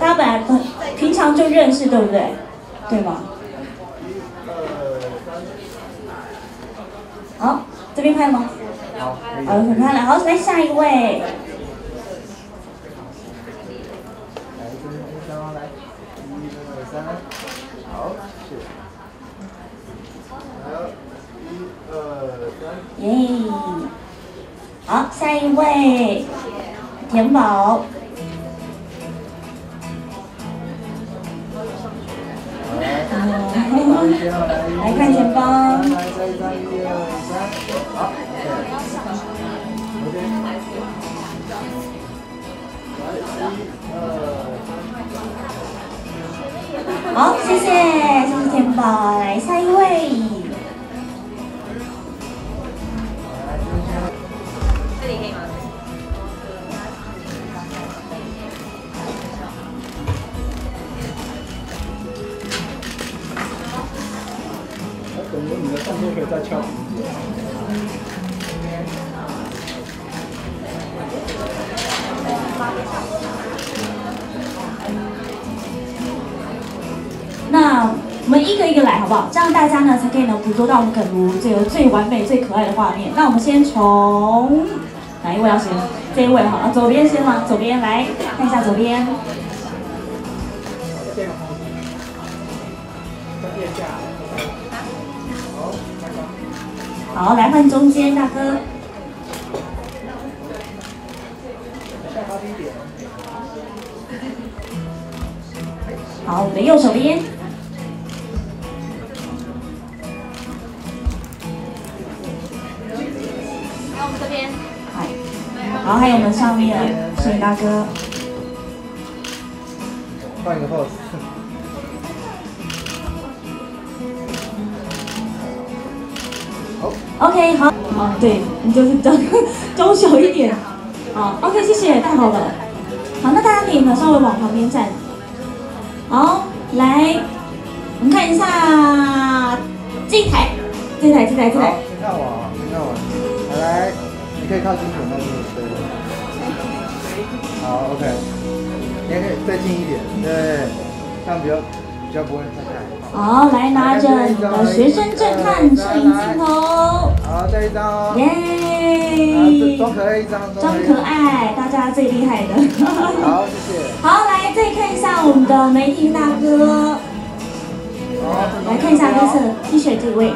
大家本来很平常就认识，对不对？对吗？好，这边拍了吗？好，很漂亮。好，来下一位。来，一二三，好，谢谢。好，一二三。耶！好，下一位，田宝。来看钱包。来，这一张，一二三，好，OK。OK。好，谢谢，谢谢钱宝。来下你的动作可以再敲平一点。那我们一个一个来，好不好？这样大家呢才可以呢捕捉到我们耿如这个最完美、最可爱的画面。那我们先从哪一位要先？这一位哈，左边先吗？左边来看一下左边。再变后再变下。好，来换中间大哥。好，我们的右手边。那我们这边，嗨，好，还有我们上面摄影大哥。换一个 pose。OK，好，啊，对你就是装装 小一点。好，OK，谢谢，太好了。好，那大家可以呢稍微往旁边站。好，来，我们看一下这一台，这一台，这一台，这一台好，。先看我，先看我。来来，你可以靠近一点，那就是对。好，OK。你也可以再近一点，对，这样比较比较不会太开。好，来拿着你的学生证看摄影镜头，好，再一张耶！装可爱一张，装可。爱，大家最厉害的。好，谢谢。好，来再看一下我们的媒体大哥，好，来看一下黑色 T 恤这位。